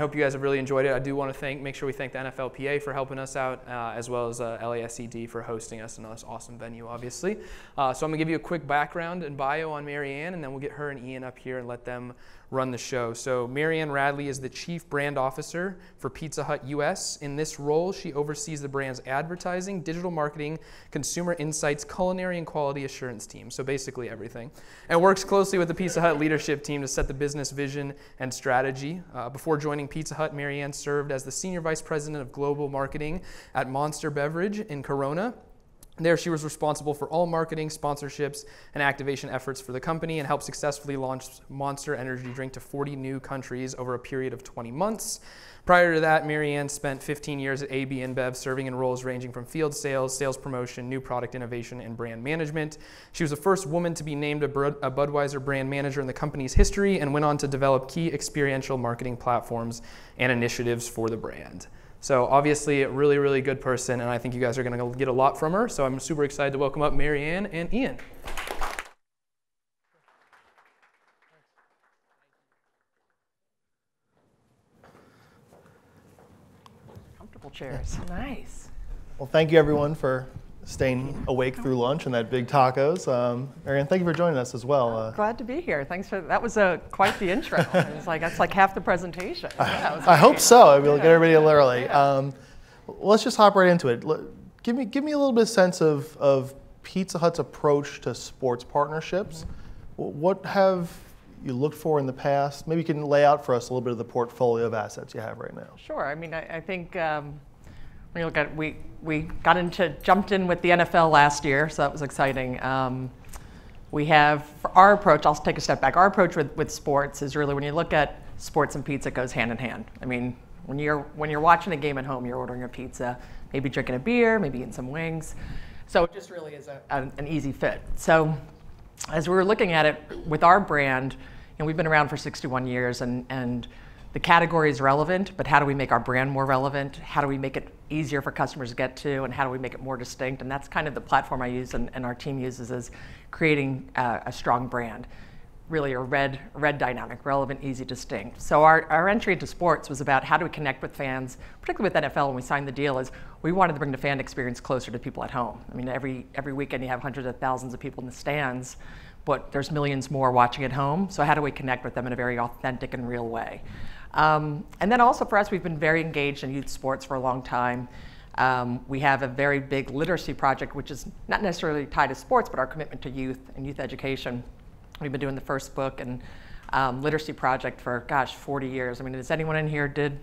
I hope you guys have really enjoyed it. I do want to thank, make sure we thank the NFLPA for helping us out, uh, as well as uh, LASED for hosting us in this awesome venue, obviously. Uh, so I'm gonna give you a quick background and bio on Marianne, and then we'll get her and Ian up here and let them run the show. So Marianne Radley is the Chief Brand Officer for Pizza Hut US. In this role, she oversees the brand's advertising, digital marketing, consumer insights, culinary, and quality assurance team. So basically everything. And works closely with the Pizza Hut leadership team to set the business vision and strategy. Uh, before joining Pizza Hut, Marianne served as the Senior Vice President of Global Marketing at Monster Beverage in Corona. There, she was responsible for all marketing, sponsorships, and activation efforts for the company and helped successfully launch Monster Energy Drink to 40 new countries over a period of 20 months. Prior to that, Marianne spent 15 years at AB InBev, serving in roles ranging from field sales, sales promotion, new product innovation, and brand management. She was the first woman to be named a, Budweiser brand manager in the company's history and went on to develop key experiential marketing platforms and initiatives for the brand. So obviously, a really, really good person, and I think you guys are going to get a lot from her. So I'm super excited to welcome up Marianne and Ian. Comfortable chairs. Nice. Well, thank you everyone for staying awake through lunch and that big tacos. Um, Marianne, thank you for joining us as well. Uh, glad to be here. Thanks for that. Was a quite the intro. it's like that's like half the presentation. Yeah, I, I hope so. I will yeah. get everybody a early. Yeah. Um, let's just hop right into it. Give me give me a little bit of sense of of Pizza Hut's approach to sports partnerships. Mm-hmm. What have you looked for in the past? Maybe you can lay out for us a little bit of the portfolio of assets you have right now. Sure. I mean, I, I think. Um, you look at we we got into jumped in with the NFL last year, so that was exciting. Um, we have our approach. I'll take a step back. Our approach with, with sports is really when you look at sports and pizza, it goes hand in hand. I mean, when you're when you're watching a game at home, you're ordering a pizza, maybe drinking a beer, maybe eating some wings. So it just really is a, a, an easy fit. So as we were looking at it with our brand, and we've been around for 61 years, and and the category is relevant, but how do we make our brand more relevant? How do we make it easier for customers to get to, and how do we make it more distinct? And that's kind of the platform I use and, and our team uses is creating uh, a strong brand. Really a red, red dynamic, relevant, easy, distinct. So our, our entry into sports was about how do we connect with fans, particularly with NFL when we signed the deal, is we wanted to bring the fan experience closer to people at home. I mean, every, every weekend you have hundreds of thousands of people in the stands, but there's millions more watching at home. So how do we connect with them in a very authentic and real way? Um, and then also for us, we've been very engaged in youth sports for a long time. Um, we have a very big literacy project, which is not necessarily tied to sports, but our commitment to youth and youth education. We've been doing the first book and um, literacy project for, gosh, 40 years. I mean, does anyone in here did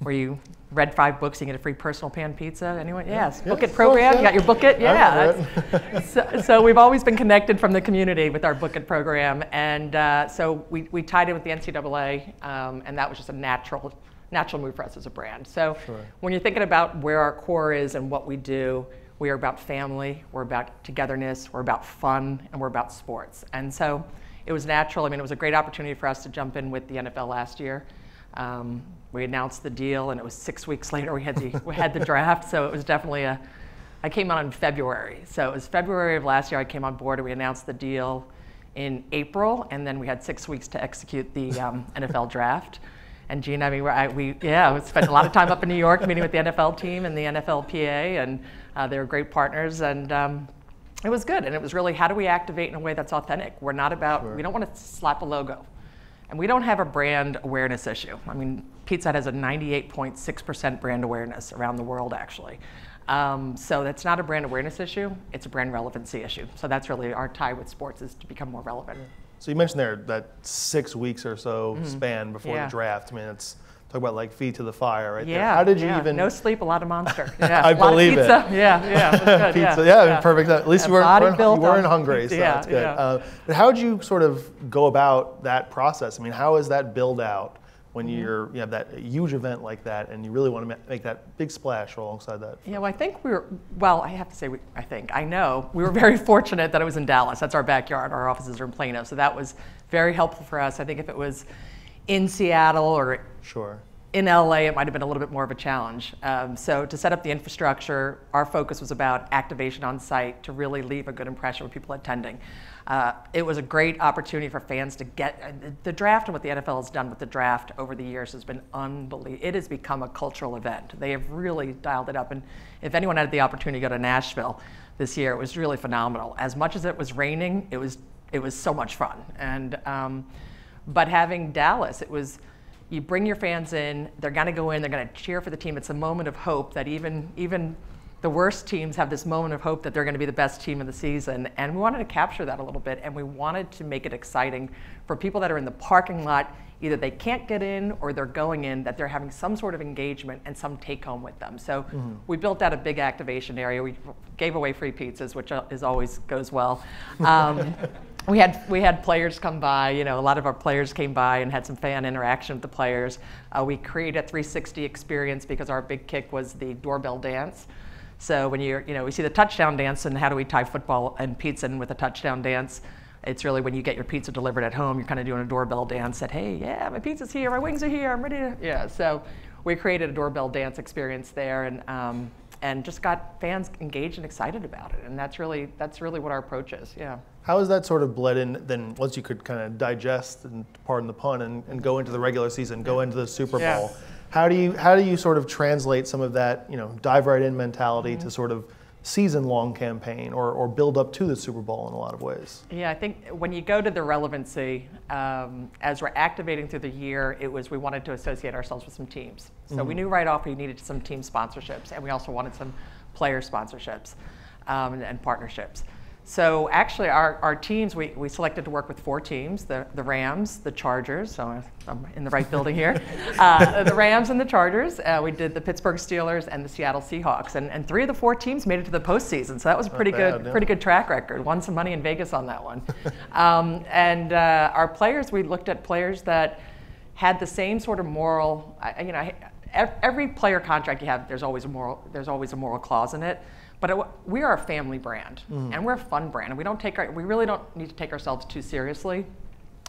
where you read five books, you get a free personal pan pizza. Anyone? Yes. Book It program. You got your Book It? Yeah. so, so, we've always been connected from the community with our Book It program, and uh, so we, we tied in with the NCAA, um, and that was just a natural natural move for us as a brand. So sure. when you're thinking about where our core is and what we do, we are about family, we're about togetherness, we're about fun, and we're about sports. And so it was natural. I mean, it was a great opportunity for us to jump in with the NFL last year. Um, we announced the deal, and it was six weeks later we had the we had the draft. So it was definitely a. I came on in February, so it was February of last year. I came on board, and we announced the deal in April, and then we had six weeks to execute the um, NFL draft. And Gene, I mean, I, we yeah, we spent a lot of time up in New York meeting with the NFL team and the NFLPA, and uh, they were great partners, and um, it was good. And it was really how do we activate in a way that's authentic? We're not about sure. we don't want to slap a logo. And we don't have a brand awareness issue. I mean, Pizza Hut has a 98.6% brand awareness around the world, actually. Um, so that's not a brand awareness issue, it's a brand relevancy issue. So that's really our tie with sports is to become more relevant. So you mentioned there that six weeks or so mm-hmm. span before yeah. the draft. I mean, it's talk about like feet to the fire right yeah, there. How did you yeah. even? No sleep, a lot of monster. Yeah, I believe it. Yeah, yeah, good, pizza. Yeah, yeah, perfect. At least you weren't, you weren't hungry, so yeah, that's good. Uh, but how did you sort of go about that process? I mean, how is that build out when mm-hmm. you're you have that huge event like that and you really want to make that big splash alongside that? Yeah, well, I think we were. Well, I have to say, we, I think I know we were very fortunate that it was in Dallas. That's our backyard. Our offices are in Plano, so that was very helpful for us. I think if it was in Seattle or sure in LA, it might have been a little bit more of a challenge. Um, so to set up the infrastructure, our focus was about activation on site to really leave a good impression with people attending. Uh, it was a great opportunity for fans to get uh, the draft and what the NFL has done with the draft over the years has been unbelievable. It has become a cultural event. They have really dialed it up. And if anyone had the opportunity to go to Nashville this year, it was really phenomenal. As much as it was raining, it was it was so much fun. And um, but having Dallas, it was you bring your fans in, they're going to go in, they're going to cheer for the team. It's a moment of hope that even even the worst teams have this moment of hope that they're going to be the best team of the season. And we wanted to capture that a little bit, and we wanted to make it exciting for people that are in the parking lot. Either they can't get in or they're going in, that they're having some sort of engagement and some take home with them. So mm-hmm. we built out a big activation area. We gave away free pizzas, which uh, is always goes well. Um, we had we had players come by. You know, a lot of our players came by and had some fan interaction with the players. Uh, we created a 360 experience because our big kick was the doorbell dance. So when you're, you know, we see the touchdown dance, and how do we tie football and pizza in with a touchdown dance? It's really when you get your pizza delivered at home, you're kind of doing a doorbell dance. That hey, yeah, my pizza's here, my wings are here, I'm ready to. Yeah. So we created a doorbell dance experience there, and um, and just got fans engaged and excited about it. And that's really that's really what our approach is. Yeah. How is that sort of bled in then once you could kind of digest and pardon the pun and, and go into the regular season, go into the Super Bowl? Yeah. How do you how do you sort of translate some of that, you know, dive right in mentality mm-hmm. to sort of season long campaign or, or build up to the Super Bowl in a lot of ways. Yeah, I think when you go to the relevancy, um, as we're activating through the year, it was we wanted to associate ourselves with some teams. So mm-hmm. we knew right off we needed some team sponsorships, and we also wanted some player sponsorships um, and, and partnerships. So actually, our, our teams, we, we selected to work with four teams, the, the Rams, the Chargers, so I'm in the right building here, uh, the Rams and the Chargers. Uh, we did the Pittsburgh Steelers and the Seattle Seahawks. And, and three of the four teams made it to the postseason, so that was a pretty bad, good, yeah. pretty good track record. Won some money in Vegas on that one. um, and uh, our players, we looked at players that had the same sort of moral, you know, every player contract you have, there's always a moral, there's always a moral clause in it. But it, we are a family brand, mm-hmm. and we're a fun brand, and we don't take our, we really don't need to take ourselves too seriously.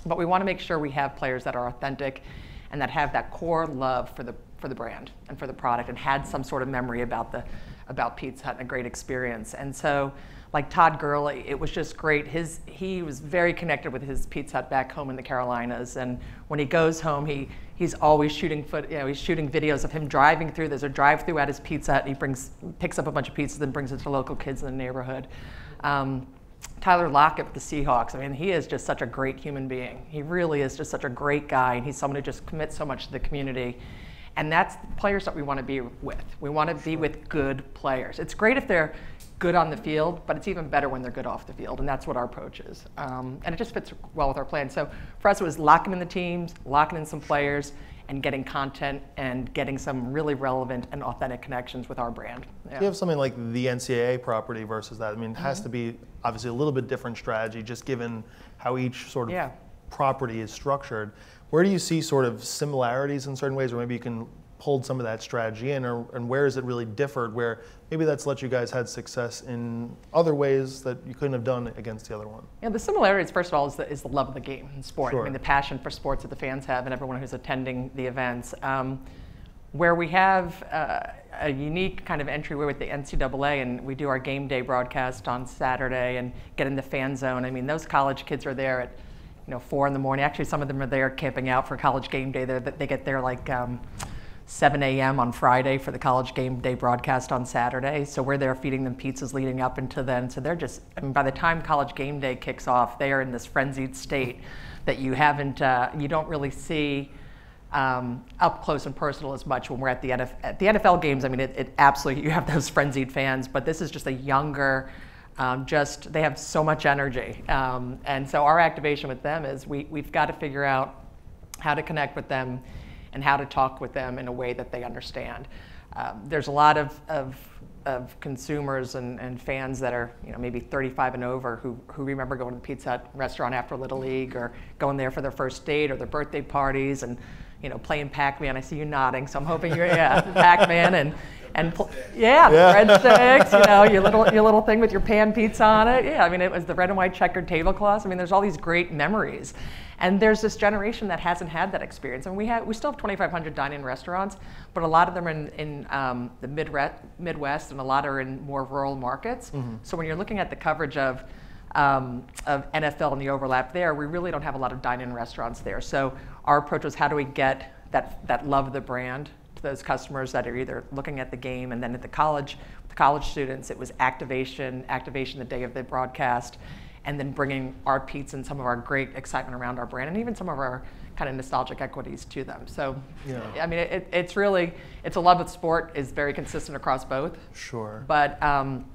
But we want to make sure we have players that are authentic, and that have that core love for the for the brand and for the product, and had some sort of memory about the about Pizza Hut and a great experience. And so, like Todd Gurley, it was just great. His he was very connected with his Pizza Hut back home in the Carolinas, and when he goes home, he he's always shooting foot, you know, he's shooting videos of him driving through. There's a drive-through at his Pizza Hut, and he brings picks up a bunch of pizzas and brings it to local kids in the neighborhood. Um, Tyler Lockett with the Seahawks. I mean, he is just such a great human being. He really is just such a great guy, and he's someone who just commits so much to the community. And that's players that we want to be with. We want to be with good players. It's great if they're good on the field, but it's even better when they're good off the field, and that's what our approach is. Um, and it just fits well with our plan. So for us, it was locking in the teams, locking in some players, and getting content and getting some really relevant and authentic connections with our brand. Yeah. You have something like the NCAA property versus that. I mean, it has mm-hmm. to be obviously a little bit different strategy, just given how each sort of yeah. property is structured. Where do you see sort of similarities in certain ways, or maybe you can pulled some of that strategy in, or, and where has it really differed? Where maybe that's let you guys had success in other ways that you couldn't have done against the other one. Yeah, the similarities, first of all, is the, is the love of the game and sport. Sure. I mean, the passion for sports that the fans have, and everyone who's attending the events. Um, where we have uh, a unique kind of entryway with the NCAA, and we do our game day broadcast on Saturday and get in the fan zone. I mean, those college kids are there at you know four in the morning. Actually, some of them are there camping out for college game day. They they get there like. Um, 7 a.m. on Friday for the college game day broadcast on Saturday. So we're there feeding them pizzas leading up into then. So they're just, I mean, by the time college game day kicks off, they are in this frenzied state that you haven't, uh, you don't really see um, up close and personal as much when we're at the, NF- at the NFL games. I mean, it, it, absolutely, you have those frenzied fans, but this is just a younger, um, just, they have so much energy. Um, and so our activation with them is we, we've got to figure out how to connect with them and how to talk with them in a way that they understand. Um, there's a lot of, of, of consumers and, and, fans that are you know, maybe 35 and over who, who remember going to the Pizza Hut restaurant after Little League or going there for their first date or their birthday parties. And you know, playing Pac-Man. I see you nodding, so I'm hoping you're yeah, Pac-Man and and pl- yeah, yeah. breadsticks. You know, your little your little thing with your pan pizza on it. Yeah, I mean, it was the red and white checkered tablecloths. I mean, there's all these great memories. And there's this generation that hasn't had that experience. And we, have, we still have 2,500 dine-in restaurants, but a lot of them are in, in um, the Midwest and a lot are in more rural markets. Mm-hmm. So when you're looking at the coverage of um, of NFL and the overlap there, we really don't have a lot of dine-in restaurants there. So our approach was how do we get that, that love of the brand to those customers that are either looking at the game and then at the college, the college students, it was activation, activation the day of the broadcast, and then bringing our pizza and some of our great excitement around our brand and even some of our kind of nostalgic equities to them. So, yeah. I mean, it, it's really, it's a love of sport is very consistent across both. Sure. But um,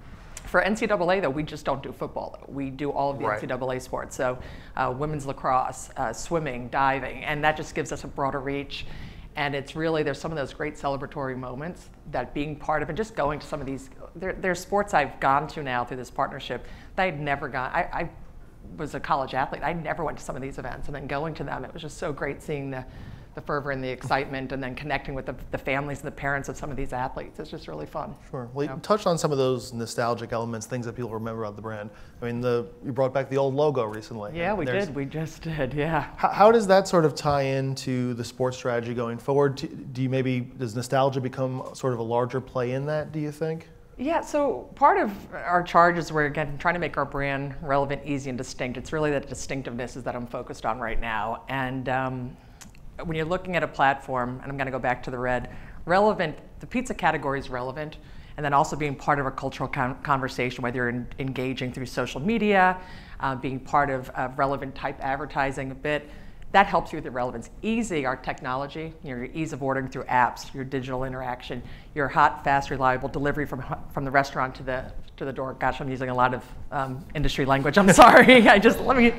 for NCAA, though, we just don't do football. We do all of the right. NCAA sports. So, uh, women's lacrosse, uh, swimming, diving, and that just gives us a broader reach. And it's really, there's some of those great celebratory moments that being part of and just going to some of these, there, there's sports I've gone to now through this partnership that I'd never gone. I, I was a college athlete. I never went to some of these events. And then going to them, it was just so great seeing the, the fervor and the excitement and then connecting with the, the, families and the parents of some of these athletes. It's just really fun. Sure. Well, you yeah. touched on some of those nostalgic elements, things that people remember about the brand. I mean, the, you brought back the old logo recently. Yeah, we did. We just did, yeah. How, how, does that sort of tie into the sports strategy going forward? Do you maybe, does nostalgia become sort of a larger play in that, do you think? Yeah, so part of our charge is we're again trying to make our brand relevant, easy, and distinct. It's really that distinctiveness is that I'm focused on right now. And um, when you're looking at a platform, and I'm going to go back to the red, relevant, the pizza category is relevant, and then also being part of a cultural con- conversation, whether you're in, engaging through social media, uh, being part of, of relevant type advertising a bit, that helps you with the relevance. Easy, our technology, your ease of ordering through apps, your digital interaction, your hot, fast, reliable delivery from, from the restaurant to the, to the door. Gosh, I'm using a lot of um, industry language. I'm sorry. I just let me,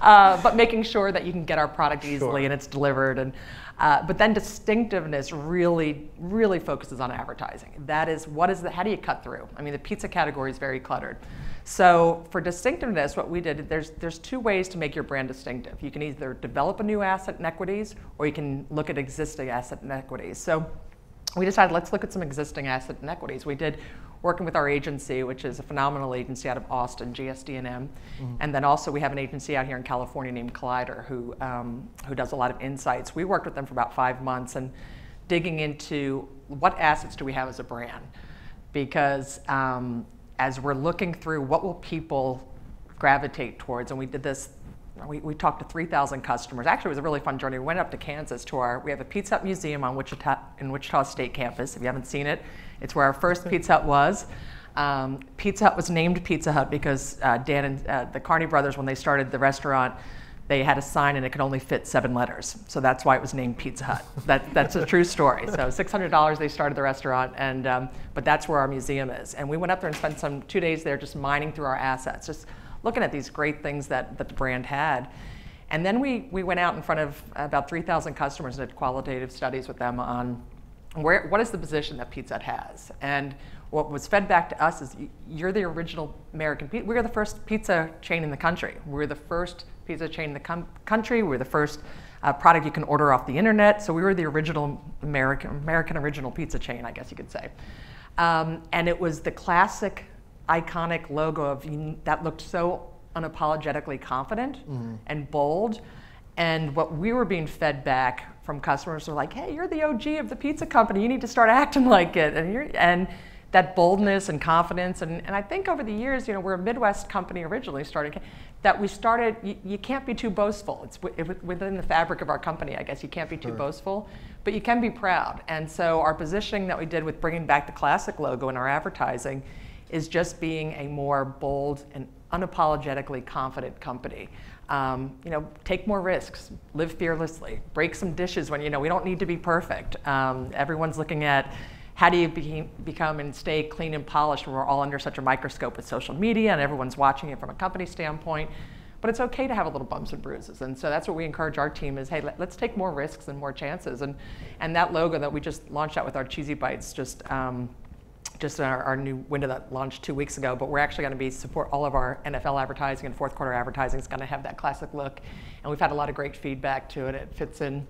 uh, but making sure that you can get our product easily sure. and it's delivered. And uh, but then distinctiveness really, really focuses on advertising. That is, what is the? How do you cut through? I mean, the pizza category is very cluttered. So for distinctiveness, what we did, there's, there's two ways to make your brand distinctive. You can either develop a new asset and equities, or you can look at existing asset and equities. So we decided let's look at some existing asset and equities. We did working with our agency, which is a phenomenal agency out of Austin, GSD&M, mm-hmm. and then also we have an agency out here in California named Collider, who um, who does a lot of insights. We worked with them for about five months and digging into what assets do we have as a brand, because um, as we're looking through what will people gravitate towards, and we did this, we, we talked to 3,000 customers. Actually, it was a really fun journey. We went up to Kansas to our, we have a Pizza Hut Museum on Wichita, in Wichita State campus. If you haven't seen it, it's where our first Pizza Hut was. Um, Pizza Hut was named Pizza Hut because uh, Dan and uh, the Carney brothers, when they started the restaurant, they had a sign and it could only fit seven letters. So that's why it was named Pizza Hut. That, that's a true story. So $600 they started the restaurant, and, um, but that's where our museum is. And we went up there and spent some two days there just mining through our assets, just looking at these great things that, that the brand had. And then we, we went out in front of about 3,000 customers and did qualitative studies with them on where, what is the position that Pizza Hut has. And what was fed back to us is you're the original American pizza. We're the first pizza chain in the country. We're the first pizza chain in the country. We're the first uh, product you can order off the internet. So we were the original American, American original pizza chain, I guess you could say. Um, and it was the classic, iconic logo of that looked so unapologetically confident mm-hmm. and bold. And what we were being fed back from customers were like, "Hey, you're the OG of the pizza company. You need to start acting like it." And you're and that boldness and confidence. And, and I think over the years, you know, we're a Midwest company originally started, that we started, you, you can't be too boastful. It's w- within the fabric of our company, I guess. You can't be too sure. boastful, but you can be proud. And so our positioning that we did with bringing back the classic logo in our advertising is just being a more bold and unapologetically confident company. Um, you know, take more risks, live fearlessly, break some dishes when you know we don't need to be perfect. Um, everyone's looking at how do you be, become and stay clean and polished when we're all under such a microscope with social media and everyone's watching it from a company standpoint? But it's okay to have a little bumps and bruises. And so that's what we encourage our team is, hey, let, us take more risks and more chances. And, and that logo that we just launched out with our Cheesy Bites, just, um, just our, our, new window that launched two weeks ago, but we're actually going to be support all of our NFL advertising and fourth quarter advertising is going to have that classic look. And we've had a lot of great feedback to it. It fits in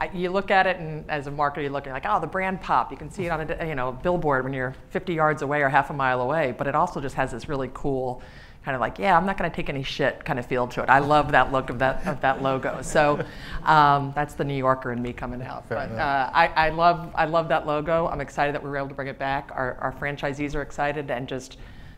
I, you look at it and as a marketer, you're looking like, oh, the brand pop. You can see it on a you know billboard when you're 50 yards away or half a mile away. But it also just has this really cool kind of like, yeah, I'm not going to take any shit kind of feel to it. I love that look of that of that logo. So um, that's the New Yorker in me coming out. Fair but uh, I, I love I love that logo. I'm excited that we were able to bring it back. Our, our franchisees are excited, and just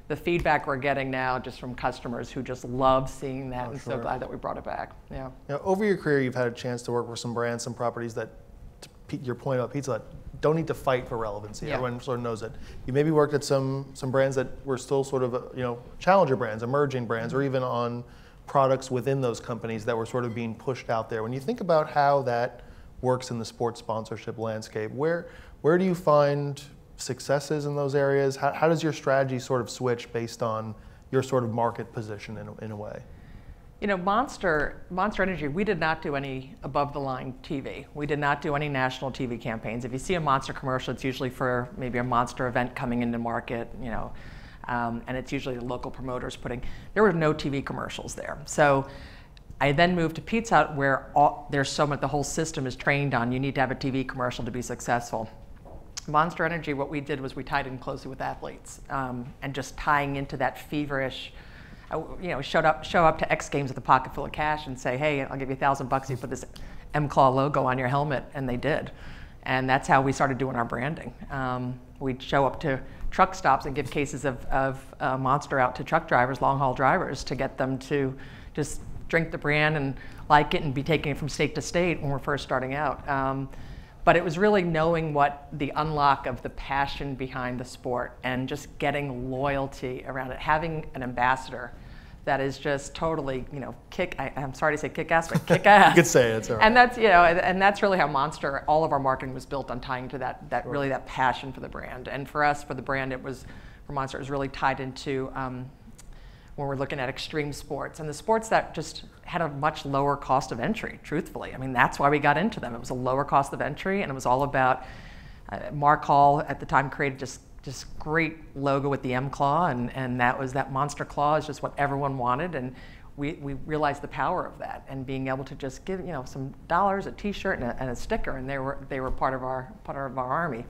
the feedback we're getting now, just from customers who just love seeing that, and so glad that we brought it back. Yeah. Know, over your career, you've had a chance to work with some brands, some properties that, your point about Pizza Hut, don't need to fight for relevancy. Yeah. Everyone sort of knows it. You maybe worked at some some brands that were still sort of uh, you know challenger brands, emerging brands, or even on products within those companies that were sort of being pushed out there. When you think about how that works in the sports sponsorship landscape, where where do you find successes in those areas? How, how does your strategy sort of switch based on your sort of market position in in a way? You know, Monster, Monster Energy, we did not do any above the line TV. We did not do any national TV campaigns. If you see a Monster commercial, it's usually for maybe a Monster event coming into market, you know, um, and it's usually the local promoters putting, there were no TV commercials there. So I then moved to Pizza Hut where all, there's so much, the whole system is trained on, you need to have a TV commercial to be successful. Monster Energy, what we did was we tied in closely with athletes um, and just tying into that feverish, you know, showed up, show up to X Games with a pocket full of cash and say, hey, I'll give you a thousand bucks if you put this M Claw logo on your helmet, and they did. And that's how we started doing our branding. Um, we'd show up to truck stops and give cases of, of uh, Monster out to truck drivers, long haul drivers, to get them to just drink the brand and like it and be taking it from state to state when we're first starting out. Um, but it was really knowing what the unlock of the passion behind the sport and just getting loyalty around it, having an ambassador that is just totally, you know, kick. I, I'm sorry to say kick ass, but kick ass. You could say it, right. And that's you know, and, and that's really how Monster. All of our marketing was built on tying to that that really that passion for the brand. And for us, for the brand, it was for Monster, it was really tied into. Um, when we're looking at extreme sports and the sports that just had a much lower cost of entry, truthfully. I mean, that's why we got into them. It was a lower cost of entry and it was all about uh, Mark Hall at the time created just just great logo with the M claw and, and that was that monster claw is just what everyone wanted and we, we realized the power of that and being able to just give you know some dollars, a T-shirt and a, and a sticker and they were they were part of our part of our army.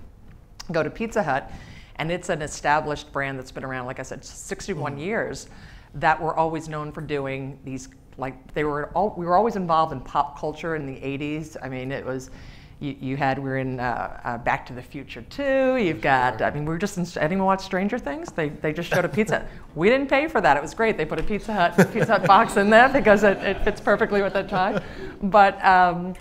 Go to Pizza Hut and it's an established brand that's been around, like I said, 61 mm. years, that were always known for doing these, like they were, all, we were always involved in pop culture in the 80s. I mean, it was, you, you had, we are in uh, uh, Back to the Future two. you've got, I mean, we were just, in, anyone watch Stranger Things? They, they just showed a Pizza We didn't pay for that, it was great. They put a Pizza Hut, Pizza Hut box in there because it, it fits perfectly with the time. But um,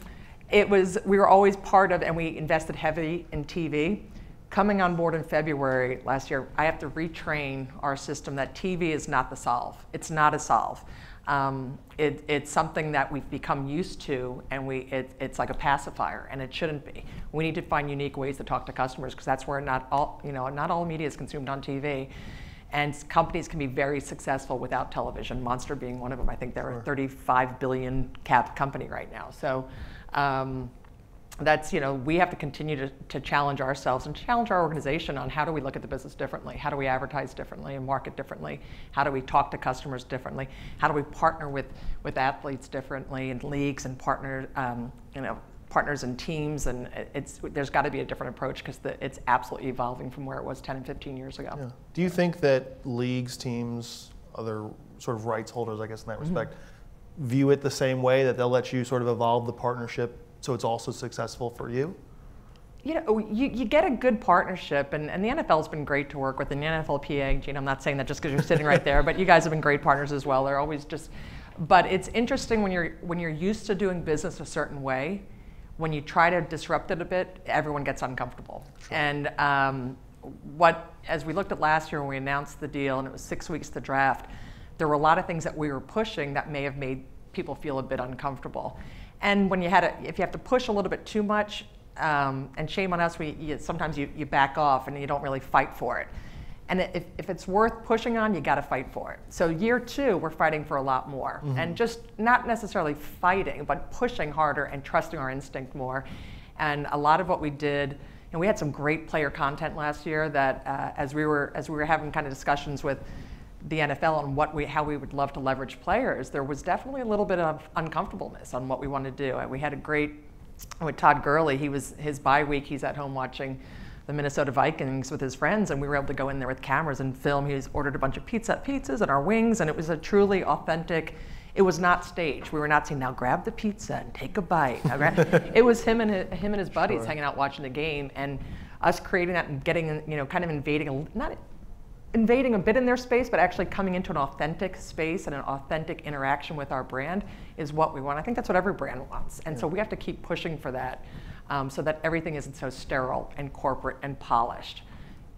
it was, we were always part of, and we invested heavily in TV coming on board in February last year, I have to retrain our system that TV is not the solve. It's not a solve. Um, it, it's something that we've become used to, and we, it, it's like a pacifier, and it shouldn't be. We need to find unique ways to talk to customers because that's where not all, you know, not all media is consumed on TV. And companies can be very successful without television. Monster being one of them. I think they're a 35 billion cap company right now. So. Um, that's you know we have to continue to, to challenge ourselves and challenge our organization on how do we look at the business differently? How do we advertise differently and market differently? How do we talk to customers differently? How do we partner with with athletes differently and leagues and partner um, you know partners and teams? And it's there's got to be a different approach because it's absolutely evolving from where it was 10 and 15 years ago. Yeah. Do you think that leagues, teams, other sort of rights holders, I guess in that respect, view it the same way that they'll let you sort of evolve the partnership so it's also successful for you? you know, you, you get a good partnership, and, and the NFL's been great to work with, and the NFLPA, Gene, I'm not saying that just because you're sitting right there, but you guys have been great partners as well. They're always just, but it's interesting when you're, when you're used to doing business a certain way, when you try to disrupt it a bit, everyone gets uncomfortable. And um, what, as we looked at last year when we announced the deal, and it was six weeks to draft, there were a lot of things that we were pushing that may have made people feel a bit uncomfortable. And when you had a, if you have to push a little bit too much, um, and shame on us, we you, sometimes you, you back off and you don't really fight for it. And if, if it's worth pushing on, you got to fight for it. So year two, we're fighting for a lot more, and just not necessarily fighting, but pushing harder and trusting our instinct more. And a lot of what we did, and we had some great player content last year that uh, as we were as we were having kind of discussions with the NFL on what we how we would love to leverage players, there was definitely a little bit of uncomfortableness on what we wanted to do. And we had a great with Todd Gurley, he was his bye week. He's at home watching the Minnesota Vikings with his friends, and we were able to go in there with cameras and film. He's ordered a bunch of pizza pizzas and our wings, and it was a truly authentic. It was not staged. We were not saying, "Now grab the pizza and take a bite." it was him and his, him and his buddies sure. hanging out watching the game, and us creating that and getting, you know, kind of invading, not invading a bit in their space, but actually coming into an authentic space and an authentic interaction with our brand is what we want. I think that's what every brand wants, and yeah. so we have to keep pushing for that um, so that everything isn't so sterile and corporate and polished.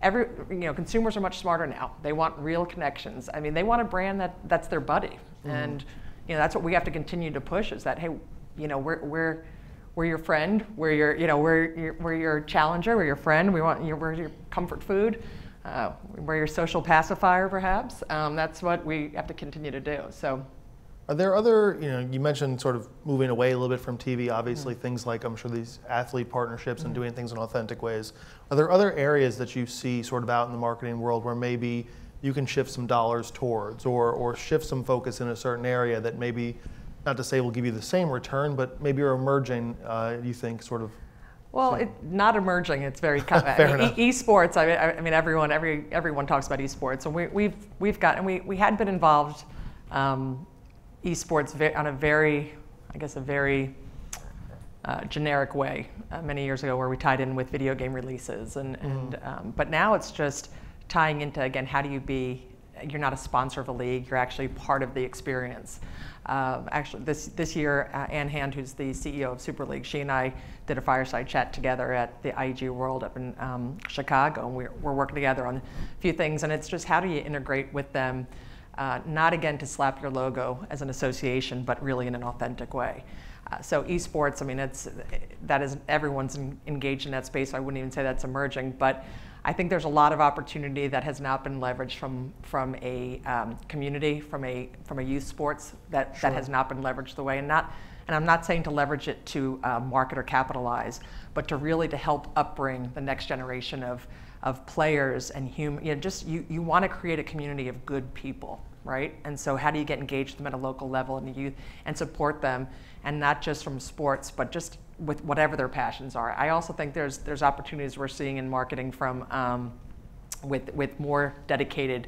Every, you know, consumers are much smarter now. They want real connections. I mean, they want a brand that that's their buddy, mm-hmm. and you know that's what we have to continue to push. Is that hey, you know, we're we're we're your friend. We're your you know we're your, we're your challenger. We're your friend. We want you. We're your comfort food. Uh, we're your social pacifier, perhaps. Um, that's what we have to continue to do. So. Are there other, you know, you mentioned sort of moving away a little bit from TV, obviously, mm-hmm. things like I'm sure these athlete partnerships mm-hmm. and doing things in authentic ways. Are there other areas that you see sort of out in the marketing world where maybe you can shift some dollars towards or, or shift some focus in a certain area that maybe, not to say will give you the same return, but maybe are emerging, uh, you think, sort of well, so. it, not emerging. It's very Fair enough. E- esports. I mean, I mean, everyone, every everyone talks about esports, and we, we've we've got, and we we had been involved um, esports on a very, I guess, a very uh, generic way uh, many years ago, where we tied in with video game releases, and, mm. and um, but now it's just tying into again, how do you be? You're not a sponsor of a league. You're actually part of the experience. Uh, actually, this this year, uh, Ann Hand, who's the CEO of Super League, she and I did a fireside chat together at the IEG World up in um, Chicago, and we're, we're working together on a few things. And it's just how do you integrate with them? uh, not again to slap your logo as an association, but really in an authentic way. Uh, so esports, I mean, it's that is everyone's in, engaged in that space. I wouldn't even say that's emerging, but I think there's a lot of opportunity that has not been leveraged from from a um, community, from a from a youth sports that sure. that has not been leveraged the way, and not. And I'm not saying to leverage it to uh, market or capitalize, but to really to help upbring the next generation of of players and human, you know, just you, you want to create a community of good people, right? And so how do you get engaged them at a local level in the youth and support them and not just from sports, but just with whatever their passions are. I also think there's there's opportunities we're seeing in marketing from um, with with more dedicated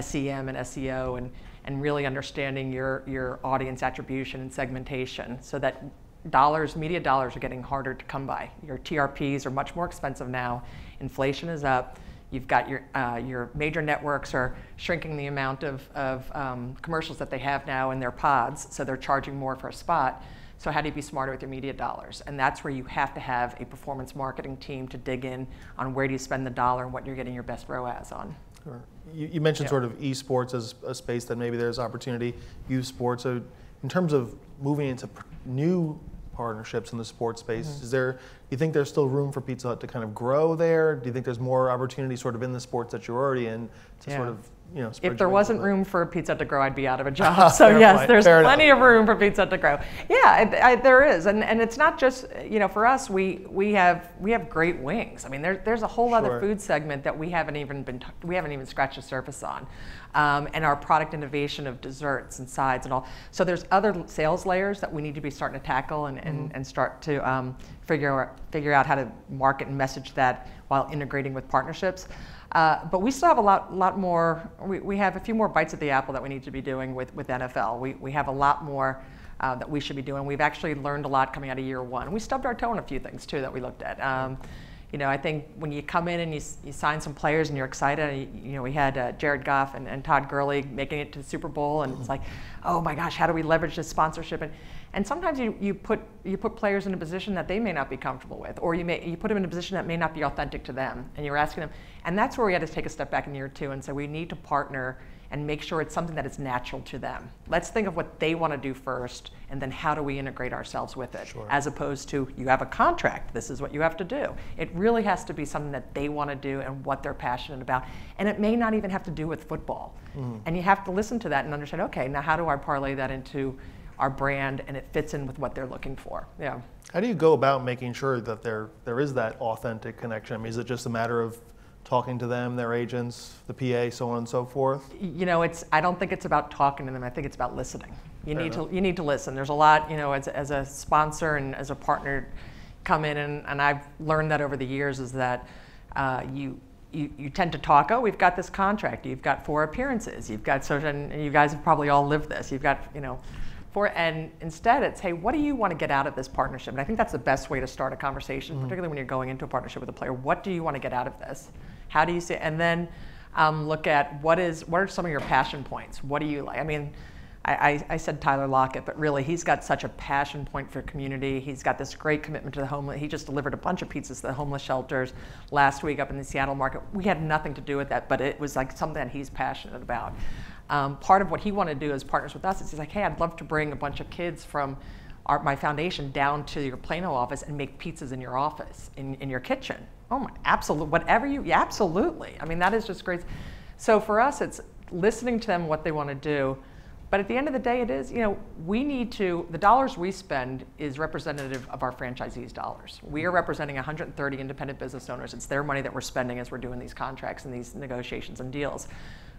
SEM and SEO and and really understanding your your audience attribution and segmentation so that dollars, media dollars are getting harder to come by. Your TRPs are much more expensive now. Inflation is up. You've got your, uh, your major networks are shrinking the amount of, of um, commercials that they have now in their pods, so they're charging more for a spot. So how do you be smarter with your media dollars? And that's where you have to have a performance marketing team to dig in on where do you spend the dollar and what you're getting your best ROAS on. Sure. You, you mentioned yeah. sort of esports as a space that maybe there's opportunity, youth sports. So in terms of moving into new partnerships in the sports space. Mm-hmm. Is there, do you think there's still room for Pizza Hut to kind of grow there? Do you think there's more opportunity sort of in the sports that you're already in to yeah. sort of you know, if there wasn't room for Pizza to grow, I'd be out of a job. So yes, point. there's Fair plenty enough. of room for Pizza to grow. Yeah, I, I, there is, and and it's not just you know for us we we have we have great wings. I mean there, there's a whole sure. other food segment that we haven't even been we haven't even scratched the surface on, um, and our product innovation of desserts and sides and all. So there's other sales layers that we need to be starting to tackle and and, mm-hmm. and start to um, figure figure out how to market and message that while integrating with partnerships. Uh, but we still have a lot, lot more, we, we have a few more bites at the apple that we need to be doing with, with NFL. We, we have a lot more uh, that we should be doing. We've actually learned a lot coming out of year one. We stubbed our toe on a few things too that we looked at. Um, you know, I think when you come in and you, you sign some players and you're excited, you, you know, we had uh, Jared Goff and, and Todd Gurley making it to the Super Bowl, and it's like, oh my gosh, how do we leverage this sponsorship? And, and sometimes you, you, put, you put players in a position that they may not be comfortable with, or you, may, you put them in a position that may not be authentic to them, and you're asking them. And that's where we had to take a step back in year two and say we need to partner and make sure it's something that is natural to them. Let's think of what they want to do first, and then how do we integrate ourselves with it, sure. as opposed to you have a contract, this is what you have to do. It really has to be something that they want to do and what they're passionate about. And it may not even have to do with football. Mm. And you have to listen to that and understand okay, now how do I parlay that into our brand and it fits in with what they're looking for. Yeah. How do you go about making sure that there there is that authentic connection? I mean, is it just a matter of talking to them, their agents, the PA, so on and so forth? You know, it's I don't think it's about talking to them. I think it's about listening. You Fair need enough. to you need to listen. There's a lot, you know, as, as a sponsor and as a partner, come in and, and I've learned that over the years is that uh, you. You, you tend to talk, oh, we've got this contract, you've got four appearances, you've got so, and you guys have probably all lived this, you've got, you know, four, and instead it's, hey, what do you want to get out of this partnership? And I think that's the best way to start a conversation, particularly when you're going into a partnership with a player. What do you want to get out of this? How do you see, it? and then um, look at what is, what are some of your passion points? What do you like? I mean, I, I, I said Tyler Lockett, but really he's got such a passion point for community. He's got this great commitment to the homeless. He just delivered a bunch of pizzas to the homeless shelters last week up in the Seattle market. We had nothing to do with that, but it was like something that he's passionate about. Um, part of what he wanted to do as partners with us is he's like, hey, I'd love to bring a bunch of kids from our, my foundation down to your Plano office and make pizzas in your office, in, in your kitchen. Oh my, absolutely, whatever you, yeah, absolutely. I mean, that is just great. So for us, it's listening to them what they want to do. But at the end of the day, it is, you know, we need to, the dollars we spend is representative of our franchisees' dollars. We are representing 130 independent business owners. It's their money that we're spending as we're doing these contracts and these negotiations and deals.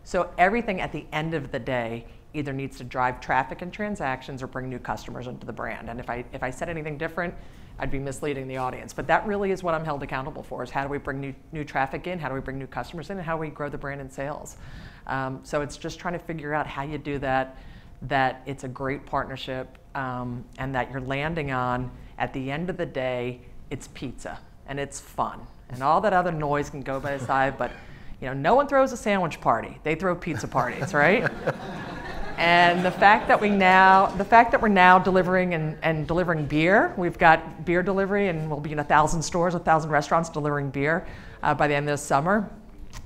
So everything at the end of the day either needs to drive traffic and transactions or bring new customers into the brand. And if I, if I said anything different, I'd be misleading the audience. But that really is what I'm held accountable for, is how do we bring new, new traffic in, how do we bring new customers in, and how do we grow the brand and sales. Um, so it's just trying to figure out how you do that, that it's a great partnership, um, and that you're landing on, at the end of the day, it's pizza, and it's fun. And all that other noise can go by the side, but you know, no one throws a sandwich party. They throw pizza parties, right? And the fact that we now, the fact that we're now delivering and, and delivering beer, we've got beer delivery and we'll be in a thousand stores, a thousand restaurants delivering beer uh, by the end of this summer.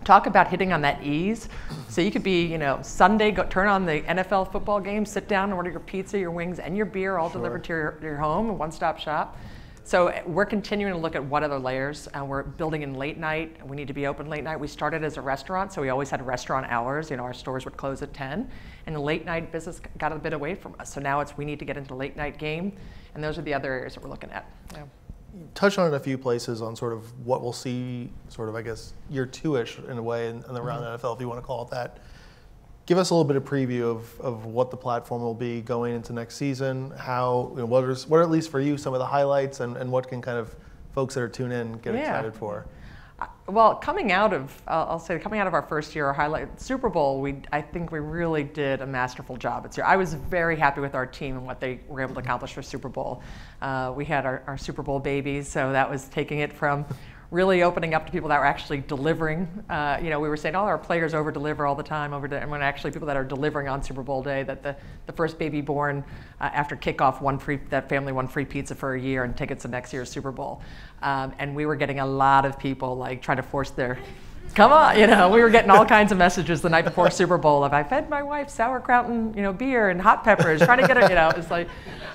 Talk about hitting on that ease. So you could be, you know, Sunday, go turn on the NFL football game, sit down, order your pizza, your wings, and your beer all delivered to your, your home, a one-stop shop. So uh, we're continuing to look at what other layers. Uh, we're building in late night. We need to be open late night. We started as a restaurant, so we always had restaurant hours. You know, our stores would close at 10, and the late night business got a bit away from us. So now it's we need to get into the late night game, and those are the other areas that we're looking at. Yeah. touched on it a few places on sort of what we'll see, sort of I guess year two-ish in a way, in, in around Mm-hmm. NFL, if you want to call it that. Give us a little bit of preview of, of what the platform will be going into next season. How you know, what are what are at least for you some of the highlights and, and what can kind of folks that are tuned in get Yeah. excited for. Uh, Well, coming out of, uh, I'll say, coming out of our first year, our highlight Super Bowl, we I think we really did a masterful job. It's I was very happy with our team and what they were able to accomplish for Super Bowl. Uh, we had our, our Super Bowl babies, so that was taking it from really opening up to people that were actually delivering. Uh, you know, we were saying, oh, our players over deliver all the time, over, and when actually people that are delivering on Super Bowl day, that the, the first baby born uh, after kickoff won free, that family won free pizza for a year and tickets to next year's Super Bowl. Um, and we were getting a lot of people like trying to force their, come on, you know, we were getting all kinds of messages the night before Super Bowl of I fed my wife sauerkraut and you know beer and hot peppers, trying to get her, you know, it's like,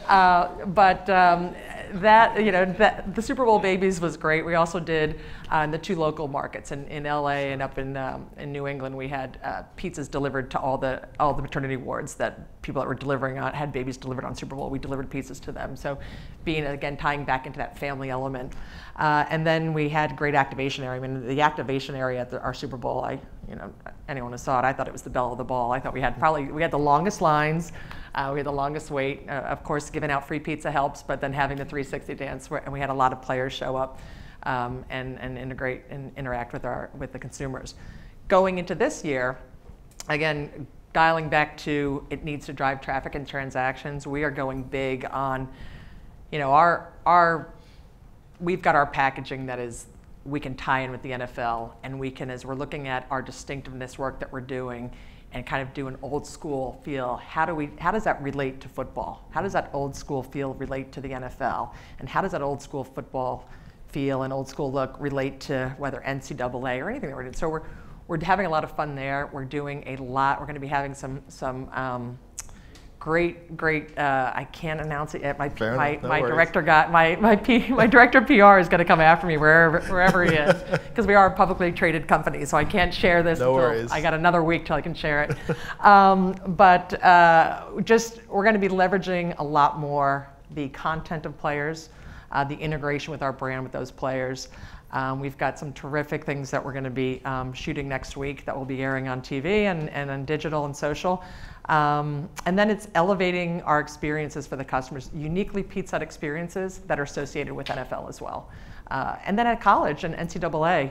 uh, but um, that you know that the Super Bowl babies was great. We also did uh, in the two local markets in, in LA and up in um, in New England. We had uh, pizzas delivered to all the all the maternity wards that people that were delivering on had babies delivered on Super Bowl. We delivered pizzas to them. So being again tying back into that family element, uh, and then we had great activation area. I mean the activation area at the, our Super Bowl. I you know anyone who saw it, I thought it was the belle of the ball. I thought we had probably we had the longest lines. Uh, we had the longest wait. Uh, of course, giving out free pizza helps, but then having the 360 dance, where, and we had a lot of players show up um, and, and integrate and interact with our with the consumers. Going into this year, again, dialing back to it needs to drive traffic and transactions. We are going big on, you know, our our we've got our packaging that is we can tie in with the NFL, and we can, as we're looking at our distinctiveness work that we're doing, and kind of do an old school feel. How do we? How does that relate to football? How does that old school feel relate to the NFL? And how does that old school football feel and old school look relate to whether NCAA or anything that we're doing? So we're we're having a lot of fun there. We're doing a lot. We're going to be having some some. Um, Great, great. Uh, I can't announce it yet. My Fair my, no my director got my my P, my director of PR is going to come after me wherever wherever he is because we are a publicly traded company, so I can't share this No until worries. I got another week till I can share it. um, but uh, just we're going to be leveraging a lot more the content of players, uh, the integration with our brand with those players. Um, we've got some terrific things that we're going to be um, shooting next week that will be airing on TV and, and on digital and social. Um, and then it's elevating our experiences for the customers, uniquely Pizza experiences that are associated with NFL as well. Uh, and then at college and NCAA,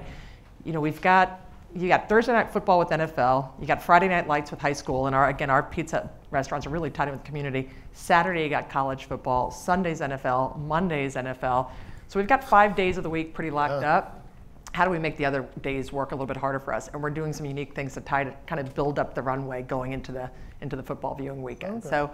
you know, we've got you got Thursday night football with NFL, you got Friday night lights with high school, and our again our pizza restaurants are really tied in with the community. Saturday you got college football, Sundays NFL, Mondays NFL. So we've got five days of the week pretty locked Yeah. up. How do we make the other days work a little bit harder for us? And we're doing some unique things to tie to kind of build up the runway going into the into the football viewing weekend. So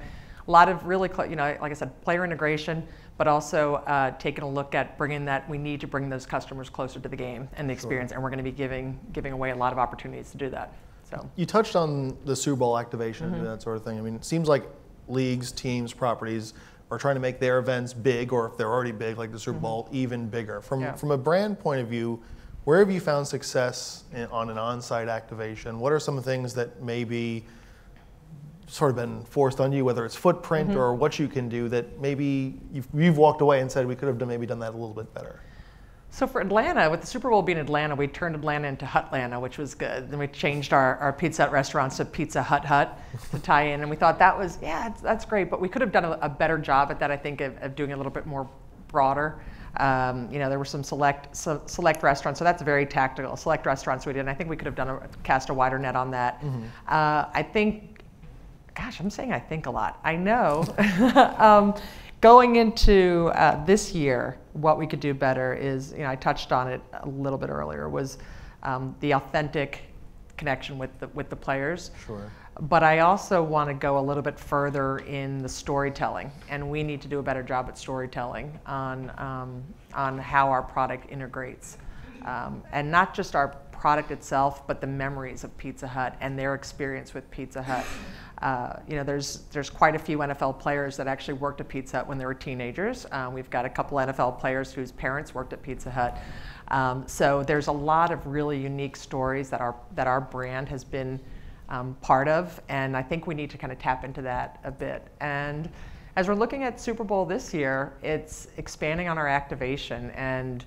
a lot of really, you know, like I said, player integration, but also uh, taking a look at bringing that. We need to bring those customers closer to the game and the experience, and we're going to be giving giving away a lot of opportunities to do that. So You touched on the Super Bowl activation Mm-hmm. and that sort of thing. I mean, it seems like leagues, teams, properties are trying to make their events big, or if they're already big, like the Super Bowl, even bigger. From Mm-hmm. Yeah. from a brand point of view, where have you found success in, on an on-site activation? What are some things that maybe sort of been forced on you, whether it's footprint Mm-hmm. or what you can do that maybe you've, you've walked away and said we could have done, maybe done that a little bit better? So for Atlanta, with the Super Bowl being Atlanta, we turned Atlanta into Hutlanta, which was good. Then we changed our, our Pizza Hut restaurants to Pizza Hut Hut to tie in, and we thought that was yeah, it's, that's great. But we could have done a, a better job at that. I think of, of doing a little bit more broader. Um, you know, there were some select so, select restaurants, so that's very tactical. Select restaurants we did, and I think we could have done a, cast a wider net on that. Uh, I think gosh, I'm saying I think a lot. I know. um, going into uh, this year, what we could do better is, you know, I touched on it a little bit earlier, was um, the authentic connection with the, with the players. Sure. But I also want to go a little bit further in the storytelling, and we need to do a better job at storytelling on, um, on how our product integrates. Um, and not just our product itself, but the memories of Pizza Hut and their experience with Pizza Hut. Uh, you know, there's there's quite a few NFL players that actually worked at Pizza Hut when they were teenagers. Uh, we've got a couple NFL players whose parents worked at Pizza Hut. Um, so there's a lot of really unique stories that our that our brand has been um, part of, and I think we need to kind of tap into that a bit. And as we're looking at Super Bowl this year, it's expanding on our activation and.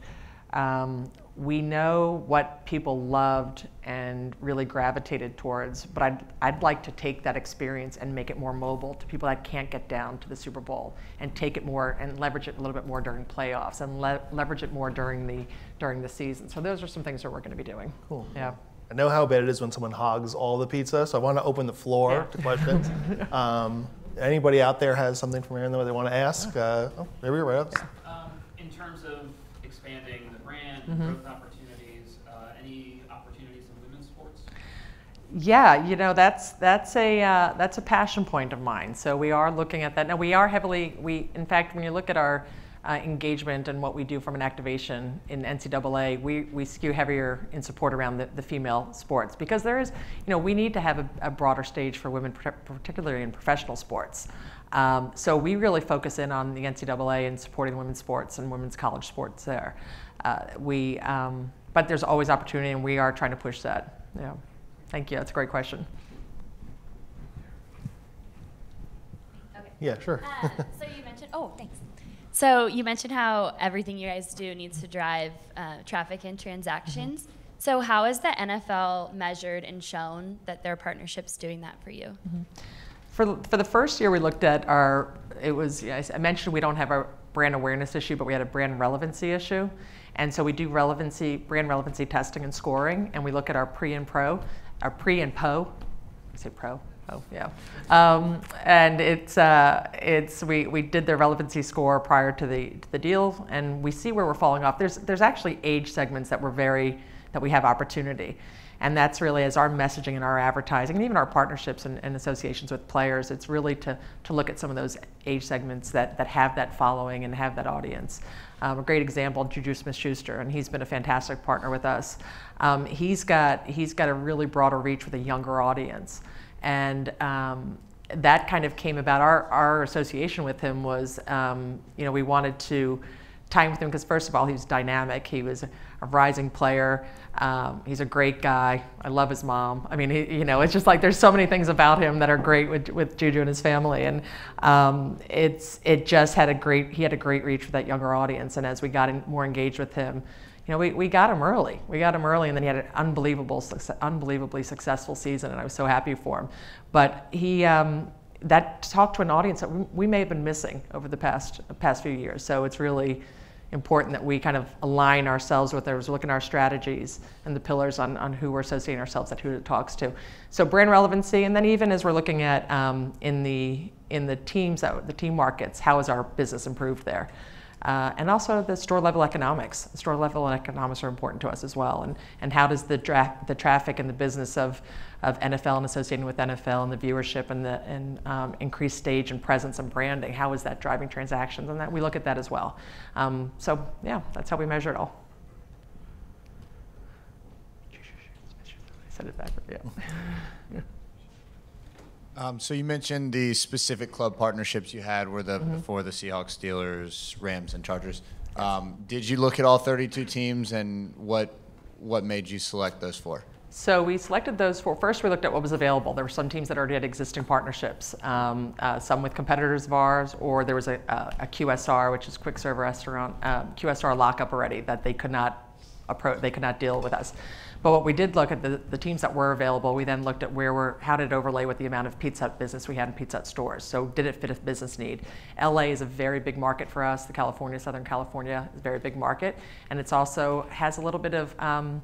We know what people loved and really gravitated towards, but I'd, I'd like to take that experience and make it more mobile to people that can't get down to the Super Bowl and take it more and leverage it a little bit more during playoffs and le- leverage it more during the, during the season. So those are some things that we're going to be doing. Cool. Yeah. I know how bad it is when someone hogs all the pizza, so I want to open the floor Yeah. to questions. um, anybody out there has something from Aaron that they want to ask? Uh, oh, there we go, right up. Um, in terms of expanding the brand, Mm-hmm. growth opportunities, uh, any opportunities in women's sports? Yeah, you know that's that's a uh, that's a passion point of mine. So we are looking at that now. We are heavily we in fact when you look at our uh, engagement and what we do from an activation in NCAA, we, we skew heavier in support around the, the female sports because there is you know we need to have a, a broader stage for women, particularly in professional sports. Um, so we really focus in on the NCAA and supporting women's sports and women's college sports there. Uh, we um, but there's always opportunity, and we are trying to push that. Yeah. Thank you. That's a great question. Okay. Yeah, sure. Uh, so you mentioned, oh, thanks. So you mentioned how everything you guys do needs to drive uh, traffic and transactions. So how is the NFL measured and shown that their partnership's doing that for you? For, for the first year, we looked at our, it was, yeah, I mentioned we don't have a brand awareness issue, but we had a brand relevancy issue. And so we do relevancy, brand relevancy testing and scoring, and we look at our pre and pro, our pre and po, I say pro, oh yeah. Um, and it's, uh, it's, we, we did the relevancy score prior to the, to the deal, and we see where we're falling off. There's, there's actually age segments that we're very, that we have opportunity. And that's really as our messaging and our advertising and even our partnerships and, and associations with players, it's really to, to look at some of those age segments that, that have that following and have that audience. Um, a great example, Juju Smith-Schuster, and he's been a fantastic partner with us. Um, he's got he's got a really broader reach with a younger audience, and um, that kind of came about. Our our association with him was, um, you know, we wanted to time with him because first of all he was dynamic he was a rising player um, he's a great guy i love his mom i mean he, you know it's just like there's so many things about him that are great with, with juju and his family and um, it's it just had a great he had a great reach with that younger audience and as we got in, more engaged with him you know, we, we got him early. We got him early, and then he had an unbelievable, unbelievably successful season, and I was so happy for him. But he, um, that talked to an audience that we may have been missing over the past past few years. So it's really important that we kind of align ourselves with those, look at our strategies and the pillars on, on who we're associating ourselves at who it talks to. So brand relevancy, and then even as we're looking at um, in the in the teams that the team markets, how has our business improved there? Uh, and also the store level economics. Store level economics are important to us as well. And, and how does the, the traffic and the business of, of NFL and associating with NFL and the viewership and the and, um, increased stage and presence and branding, how is that driving transactions? And that we look at that as well. Um, so yeah, that's how we measure it all. I said it backward, yeah. Um, so you mentioned the specific club partnerships you had were the Mm-hmm. for the Seahawks, Steelers, Rams, and Chargers. Um, did you look at all 32 teams, and what what made you select those four? So we selected those four. First, we looked at what was available. There were some teams that already had existing partnerships, um, uh, some with competitors of ours, or there was a, a, a QSR, which is quick serve restaurant, uh, QSR lockup already that they could not approach, they could not deal with us. But what we did look at the, the teams that were available. We then looked at where we're, how did it overlay with the amount of Pizza business we had in Pizza stores. So did it fit a business need? LA is a very big market for us. The California, Southern California is a very big market, and it's also has a little bit of um,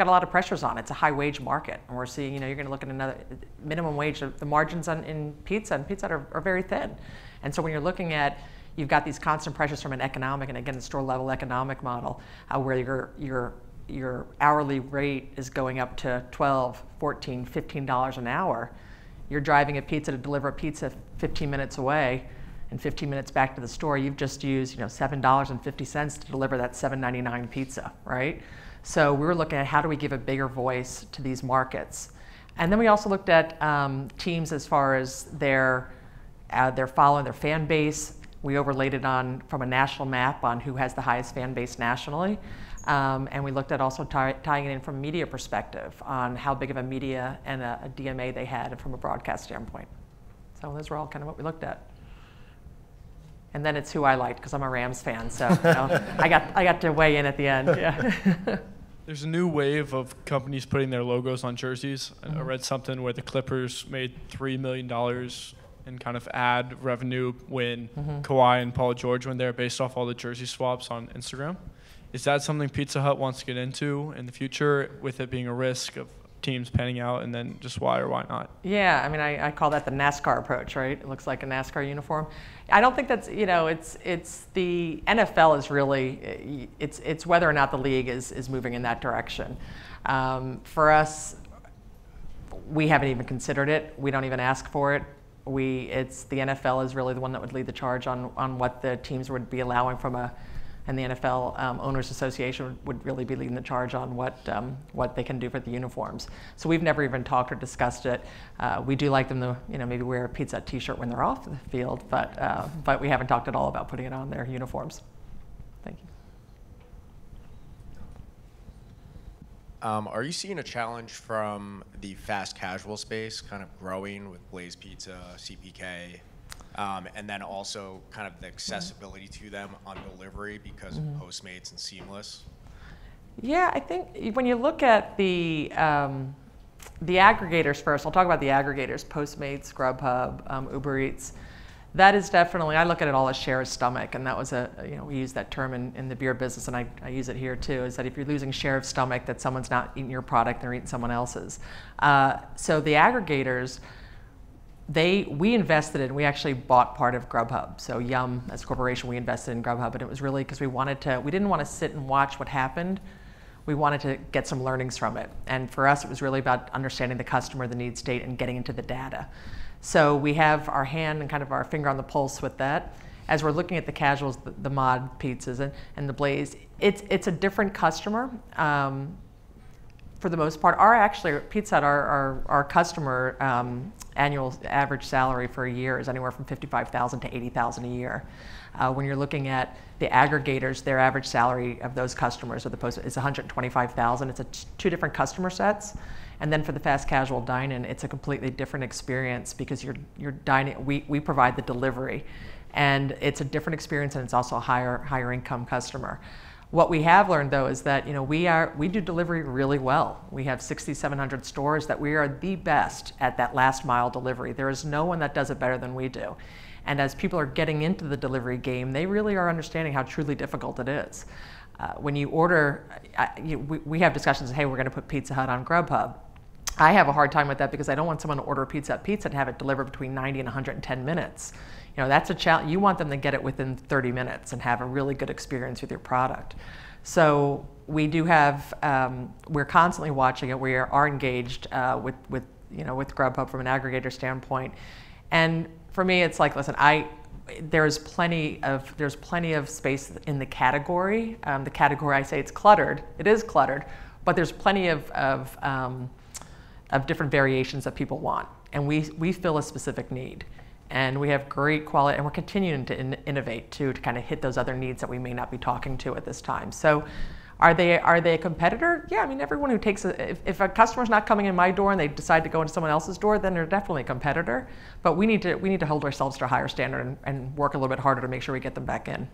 got a lot of pressures on it. It's a high wage market, and we're seeing, you know, you're going to look at another minimum wage. The margins on, in pizza and pizza are, are very thin, and so when you're looking at you've got these constant pressures from an economic and again a store level economic model uh, where your your your hourly rate is going up to 12 14 15 dollars an hour you're driving a pizza to deliver a pizza 15 minutes away and 15 minutes back to the store you've just used you know $7.50 to deliver that 7.99 pizza right so we were looking at how do we give a bigger voice to these markets and then we also looked at um, teams as far as their uh, their following their fan base we overlaid it on from a national map on who has the highest fan base nationally. Um, and we looked at also tying it in from a media perspective on how big of a media and a, a DMA they had from a broadcast standpoint. So those were all kind of what we looked at. And then it's who I liked because I'm a Rams fan, so you know, I got I got to weigh in at the end. Yeah. There's a new wave of companies putting their logos on jerseys. I- Mm-hmm. I read something where the Clippers made three million dollars in kind of ad revenue when Mm-hmm. Kawhi and Paul George went there, based off all the jersey swaps on Instagram. Is that something Pizza Hut wants to get into in the future, with it being a risk of teams panning out, and then just why or why not? Yeah, I mean, I, I call that the NASCAR approach, right? It looks like a NASCAR uniform. I don't think that's, you know, it's it's the NFL is really, it's it's whether or not the league is is moving in that direction. Um, for us, we haven't even considered it. We don't even ask for it. We, it's the NFL is really the one that would lead the charge on on what the teams would be allowing from a and the NFL um, Owners Association would, really be leading the charge on what um, what they can do for the uniforms. So we've never even talked or discussed it. Uh, we do like them to you know maybe wear a Pizza T-shirt when they're off the field, but uh, but we haven't talked at all about putting it on their uniforms. Thank you. Um, are you seeing a challenge from the fast casual space kind of growing with Blaze Pizza, CPK, um, and then also kind of the accessibility to them on delivery because of Postmates and Seamless? Yeah, I think when you look at the um, the aggregators first, I'll talk about the aggregators: Postmates, Grubhub, um, Uber Eats. That is definitely. I look at it all as share of stomach, and that was a you know we use that term in, in the beer business, and I, I use it here too. Is that if you're losing share of stomach, that someone's not eating your product, they're eating someone else's. Uh, so the aggregators they we invested in we actually bought part of grubhub. So yum as a corporation we invested in grubhub and it was really because we wanted to we didn't want to sit and watch what happened. We wanted to get some learnings from it. And for us it was really about understanding the customer the need state and getting into the data. So we have our hand and kind of our finger on the pulse with that. As we're looking at the casuals the, the mod pizzas and, and the blaze it's it's a different customer. Um, for the most part, our actually Pizza Hut, our, our, our customer um, annual average salary for a year is anywhere from 55,000 to 80,000 a year. Uh, when you're looking at the aggregators, their average salary of those customers of the post is 125,000. It's a t- two different customer sets. And then for the fast casual dine-in, it's a completely different experience because you're you're dining. We, we provide the delivery, and it's a different experience, and it's also a higher higher income customer What we have learned though is that you know we are we do delivery really well. We have 6,700 stores that we are the best at that last mile delivery. There is no one that does it better than we do. And as people are getting into the delivery game, they really are understanding how truly difficult it is. Uh, when you order, I, you, we, we have discussions. Hey, we're going to put Pizza Hut on Grubhub. I have a hard time with that because I don't want someone to order a pizza at pizza and have it delivered between 90 and 110 minutes. You know, that's a challenge. You want them to get it within 30 minutes and have a really good experience with your product. So we do have, um, we're constantly watching it. We are, are engaged uh, with, with, you know, with Grubhub from an aggregator standpoint. And for me, it's like, listen, I, there's plenty of there's plenty of space in the category. Um, the category I say it's cluttered. It is cluttered, but there's plenty of of, um, of different variations that people want, and we we fill a specific need, and we have great quality, and we're continuing to in, innovate too to kind of hit those other needs that we may not be talking to at this time. So. Are they are they a competitor? Yeah, I mean everyone who takes a, if, if a customer's not coming in my door and they decide to go into someone else's door, then they're definitely a competitor. But we need to we need to hold ourselves to a higher standard and, and work a little bit harder to make sure we get them back in.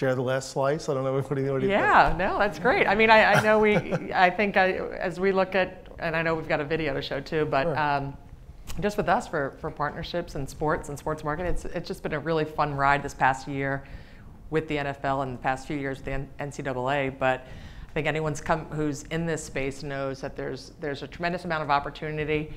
Share the last slice. I don't know if do you, what do Yeah, no, that's great. I mean, I, I know we, I think I, as we look at, and I know we've got a video to show too, but Sure. um, just with us for, for partnerships and sports and sports marketing, it's, it's just been a really fun ride this past year with the NFL and the past few years with the NCAA. But I think anyone's come who's in this space knows that there's there's a tremendous amount of opportunity.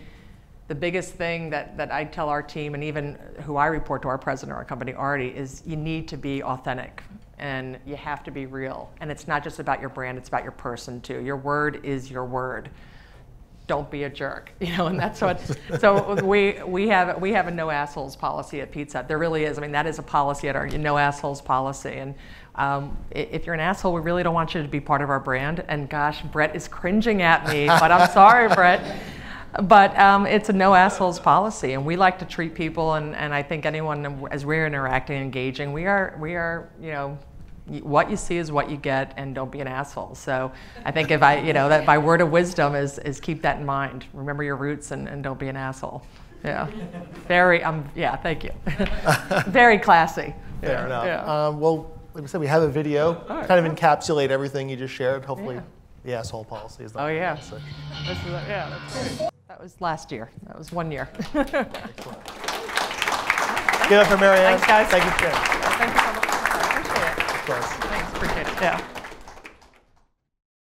The biggest thing that, that I tell our team and even who I report to our president of our company, Artie, is you need to be authentic and you have to be real. And it's not just about your brand, it's about your person too. Your word is your word. Don't be a jerk, you know, and that's what. so we we have we have a no assholes policy at Pizza. Hut. There really is. I mean, that is a policy at our no assholes policy. And um, if you're an asshole, we really don't want you to be part of our brand. And gosh, Brett is cringing at me, but I'm sorry, Brett. But um, it's a no assholes policy, and we like to treat people. And, and I think anyone, as we're interacting, engaging, we are we are you know what you see is what you get and don't be an asshole so i think if i you know that my word of wisdom is is keep that in mind remember your roots and, and don't be an asshole yeah very um yeah thank you very classy Fair yeah, enough. yeah. Um, well, like I said, we have a video, right, kind of encapsulate everything you just shared. Hopefully, Yeah. the asshole policy is not. oh yeah this is a, yeah that's great that was last year that was one year Give up for Marianne. Thanks, guys. Thank you, thank you so much I appreciate it Of course. thanks appreciate it yeah